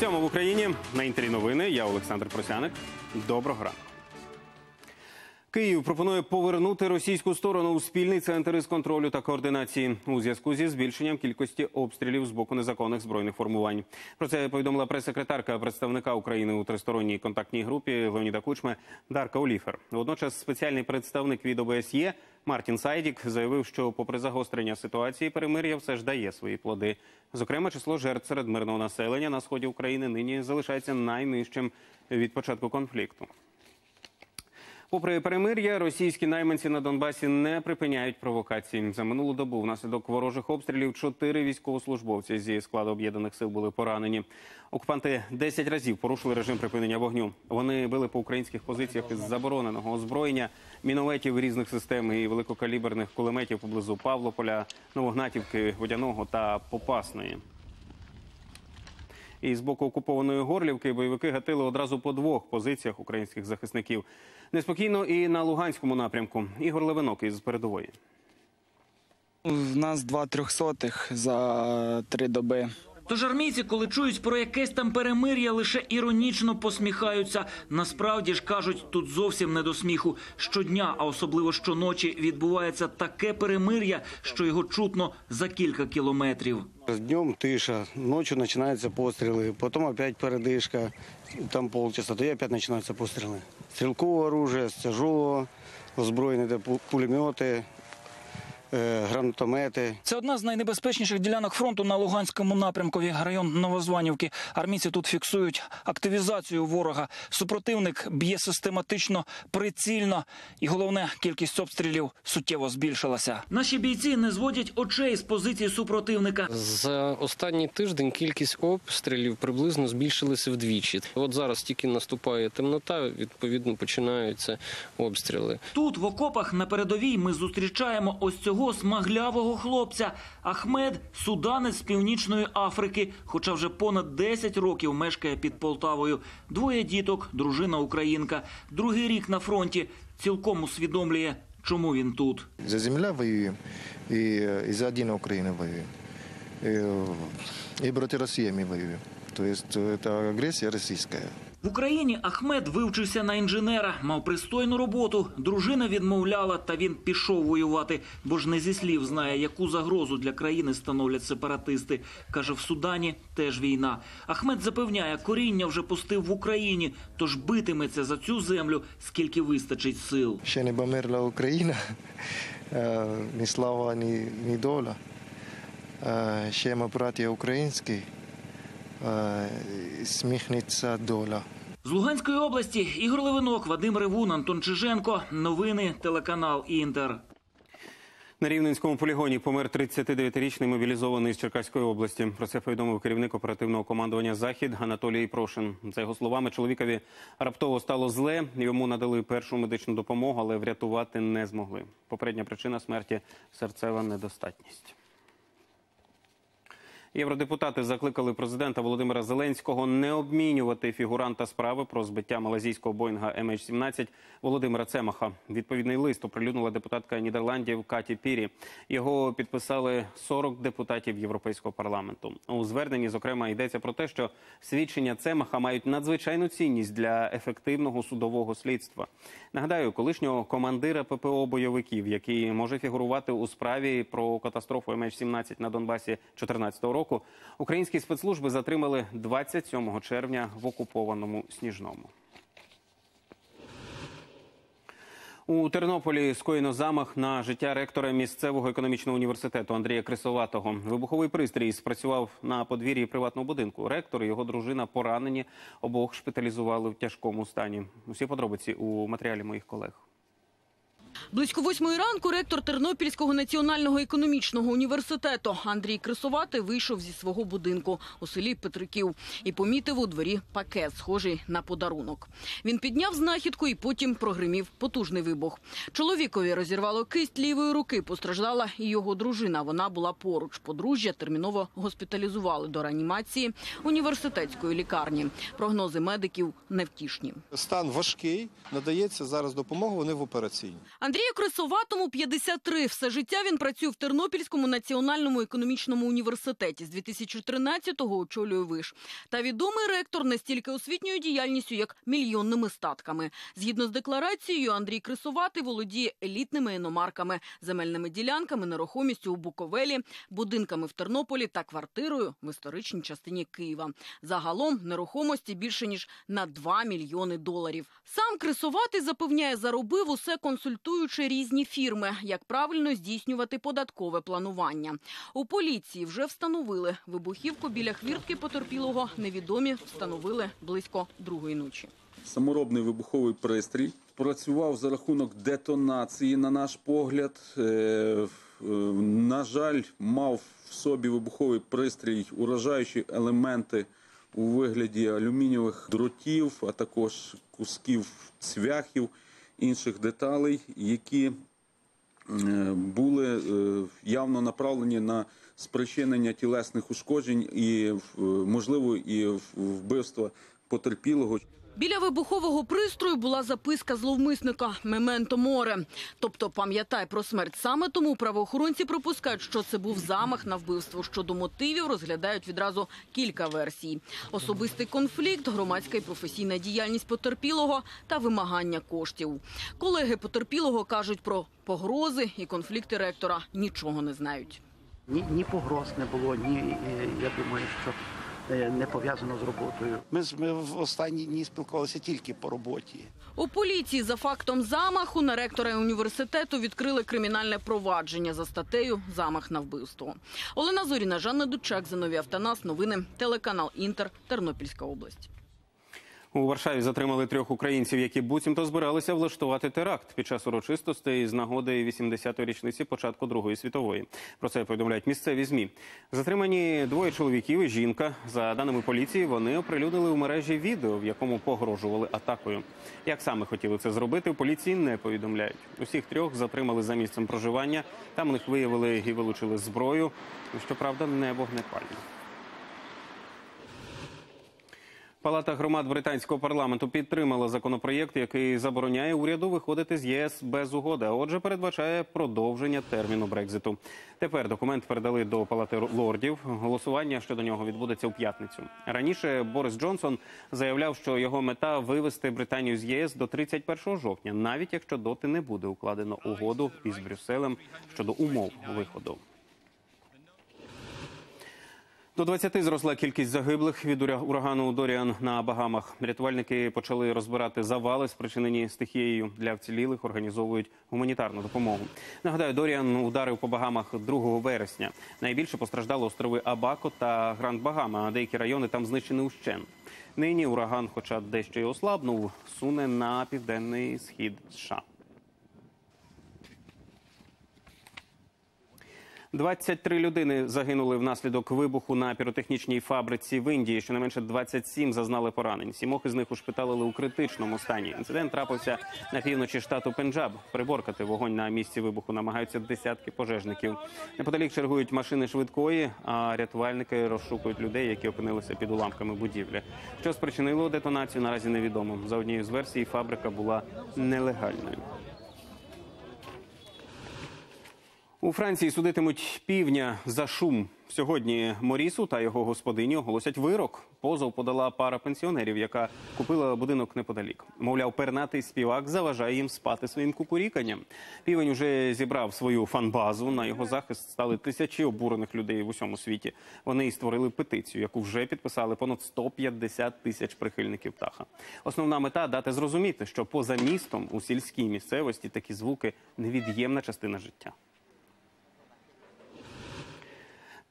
Сьомо в Україні на інтері новини. Я Олександр Просяник. Доброго ранку. Київ пропонує повернути російську сторону у спільний центр із контролю та координації у зв'язку зі збільшенням кількості обстрілів з боку незаконних збройних формувань. Про це повідомила прес-секретарка представника України у тристоронній контактній групі Леоніда Кучми Дарка Оліфер. Водночас спеціальний представник від ОБСЄ Мартін Сайдік заявив, що, попри загострення ситуації, перемир'я все ж дає свої плоди. Зокрема, число жертв серед мирного населення на сході України нині залишається найнижчим від початку конфлікту. Попри перемир'я, російські найманці на Донбасі не припиняють провокацій. За минулу добу внаслідок ворожих обстрілів чотири військовослужбовці зі складу об'єднаних сил були поранені. Окупанти 10 разів порушили режим припинення вогню. Вони били по українських позиціях із забороненого озброєння, мінометів різних систем і великокаліберних кулеметів поблизу Павлополя, Новогнатівки, Водяного та Попасної. І з боку окупованої Горлівки бойовики гатили одразу по двох позиціях українських захисників. Неспокійно і на Луганському напрямку. Ігор Левинок із передової. У нас два трьохсотих за три доби. Тож армійці, коли чують про якесь там перемир'я, лише іронічно посміхаються. Насправді ж кажуть, тут зовсім не до сміху. Щодня, а особливо щоночі, відбувається таке перемир'я, що його чутно за кілька кілометрів. Днем тиша, ночью начинаются пострелы, потом опять передышка, там полчаса, то и опять начинаются пострелы. Стрелковое оружие, тяжелого, озброєні де пу- пулемети, е, гранатомети. Це одна з найнебезпечніших ділянок фронту на Луганському напрямкові, район Новозванівки. Армійці тут фіксують активізацію ворога. Супротивник б'є систематично, прицільно, і головне, кількість обстрілів суттєво збільшилася. Наші бійці не зводять очей з позиції супротивника. За останній тиждень кількість обстрілів приблизно збільшилася вдвічі. От зараз тільки наступає темнота, відповідно починаються обстріли. Тут, в окопах на передовій, ми зустрічаємо ось цього смаглявого хлопця. Ахмед – суданець з Північної Африки, хоча вже понад 10 років мешкає під Полтавою. Двоє діток, дружина українка. Другий рік на фронті. Цілком усвідомлює, чому він тут. За земля и, и за один Украина воюем. И, и против России мы воюем. То есть это агрессия российская. В Україні Ахмед вивчився на інженера, мав пристойну роботу. Дружина відмовляла, та він пішов воювати, бо ж не зі слів знає, яку загрозу для країни становлять сепаратисти. Каже, в Судані теж війна. Ахмед запевняє, коріння вже пустив в Україні, тож битиметься за цю землю, скільки вистачить сил. Ще не померла Україна, е, ні слава, ні, ні доля. Е, Ще ми браті українські, е, сміхнеться доля. З Луганської області Ігор Левинок, Вадим Ревун, Антон Чиженко. Новини телеканал Інтер. На Рівненському полігоні помер 39-річний мобілізований з Черкаської області. Про це повідомив керівник оперативного командування Захід Анатолій Прошин. За його словами, чоловікові раптово стало зле. Йому надали першу медичну допомогу, але врятувати не змогли. Попередня причина смерті серцева недостатність. Євродепутати закликали президента Володимира Зеленського не обмінювати фігуранта справи про збиття малазійського боїнга MH17 Володимира Цемаха. Відповідний лист оприлюднила депутатка Нідерландів Каті Пірі. Його підписали 40 депутатів Європейського парламенту. У зверненні, зокрема, йдеться про те, що свідчення Цемаха мають надзвичайну цінність для ефективного судового слідства. Нагадаю, колишнього командира ППО бойовиків, який може фігурувати у справі про катастрофу MH17 на Донбасі 2014 року, українські спецслужби затримали 27 червня в окупованому Сніжному. У Тернополі скоєно замах на життя ректора місцевого економічного університету Андрія Крисоватого. Вибуховий пристрій спрацював на подвір'ї приватного будинку. Ректор і його дружина поранені. Обох шпиталізували в тяжкому стані. Усі подробиці у матеріалі моїх колег. Близько восьмої ранку ректор Тернопільського національного економічного університету Андрій Крисоватий вийшов зі свого будинку у селі Петриків і помітив у дворі пакет, схожий на подарунок. Він підняв знахідку і потім прогримів потужний вибух. Чоловікові розірвало кисть лівої руки. Постраждала і його дружина. Вона була поруч. Подружжя терміново госпіталізували до реанімації університетської лікарні. Прогнози медиків невтішні. Стан важкий, надається зараз допомога, вони в операційній. Андрію Крисоватому 53. Все життя він працює в Тернопільському національному економічному університеті. З 2013-го очолює виш. Та відомий ректор не стільки освітньою діяльністю, як мільйонними статками. Згідно з декларацією, Андрій Крисоватий володіє елітними іномарками, земельними ділянками, нерухомістю у Буковелі, будинками в Тернополі та квартирою в історичній частині Києва. Загалом нерухомості більше ніж на 2 мільйони доларів. Сам Крисоватий запевняє, заробив усе консультуючи різні фірми, як правильно здійснювати податкове планування. У поліції вже встановили вибухівку біля хвіртки потерпілого. Невідомі встановили близько другої ночі. саморобний вибуховий пристрій. Працював за рахунок детонації, на наш погляд. Е, е, На жаль, мав в собі вибуховий пристрій, уражаючі елементи у вигляді алюмінієвих дротів, а також кусків цвяхів, інших деталей, які е, були е, явно направлені на спричинення тілесних ушкоджень і, можливо, і вбивства потерпілого. Біля вибухового пристрою була записка зловмисника «Мементо море». Тобто пам'ятай про смерть. Саме тому правоохоронці припускають, що це був замах на вбивство. Щодо мотивів розглядають відразу кілька версій. Особистий конфлікт, громадська і професійна діяльність потерпілого та вимагання коштів. Колеги потерпілого кажуть про погрози і конфлікти ректора нічого не знають. Ні, ні погроз не було, ні е, я думаю, що не пов'язано з роботою. Ми з ми в останні дні спілкувалися тільки по роботі. У поліції за фактом замаху на ректора університету відкрили кримінальне провадження за статтею «Замах на вбивство». Олена Зоріна, Жанна Дучак, Зиновій Автонас. Новини. Телеканал Інтер. Тернопільська область. У Варшаві затримали трьох українців, які буцімто збиралися влаштувати теракт під час урочистостей з нагоди 80-ї річниці початку Другої світової. Про це повідомляють місцеві змі. Затримані двоє чоловіків і жінка. За даними поліції, вони оприлюднили у мережі відео, в якому погрожували атакою. Як саме хотіли це зробити, поліції не повідомляють. Усіх трьох затримали за місцем проживання. Там у них виявили і вилучили зброю. Щоправда, не вогнепальну. Палата громад британського парламенту підтримала законопроєкт, який забороняє уряду виходити з ЄС без угоди. А отже, передбачає продовження терміну Брекзиту. Тепер документ передали до палати лордів. Голосування щодо нього відбудеться у п'ятницю. Раніше Борис Джонсон заявляв, що його мета вивести Британію з ЄС до 31 жовтня, навіть якщо доти не буде укладено угоду із Брюсселем щодо умов виходу. До 20 зросла кількість загиблих від урагану Доріан на Багамах. Рятувальники почали розбирати завали, спричинені стихією. Для вцілілих організовують гуманітарну допомогу. Нагадаю, Доріан ударив по Багамах 2 вересня. Найбільше постраждали острови Абако та Гранд Багама. а Деякі райони там знищені ущен. Нині ураган, хоча дещо й ослабнув, суне на південний схід США. 23 людини загинули внаслідок вибуху на піротехнічній фабриці в Індії. Щонайменше 27 зазнали поранень. Сімох із них ушпиталили у критичному стані. Інцидент трапився на півночі штату Пенджаб. Приборкати вогонь на місці вибуху намагаються десятки пожежників. Неподалік чергують машини швидкої, а рятувальники розшукують людей, які опинилися під уламками будівлі. Що спричинило детонацію, наразі невідомо. За однією з версій, фабрика була нелегальною. У Франції судитимуть півня за шум. Сьогодні Морісу та його господині оголосять вирок. Позов подала пара пенсіонерів, яка купила будинок неподалік. Мовляв, пернатий співак заважає їм спати своїм кукуріканням. Півень уже зібрав свою фанбазу. На його захист стали тисячі обурених людей в усьому світі. Вони й створили петицію, яку вже підписали понад 150 тисяч прихильників птаха. Основна мета дати зрозуміти, що поза містом у сільській місцевості такі звуки невід'ємна частина життя.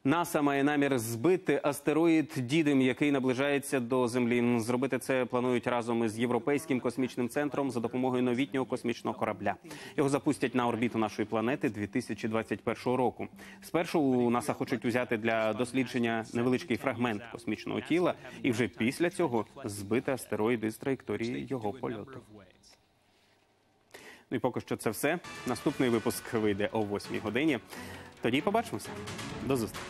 НАСА має намір збити астероїд Дідим, який наближається до Землі. Зробити це планують разом із європейським космічним центром за допомогою новітнього космічного корабля. Його запустять на орбіту нашої планети 2021 року. Спершу у НАСА хочуть взяти для дослідження невеличкий фрагмент космічного тіла, і вже після цього збити астероїд із траєкторії його польоту. Ну і поки що це все. Наступний випуск вийде о 8 годині. Тоді побачимося. До зустрічі.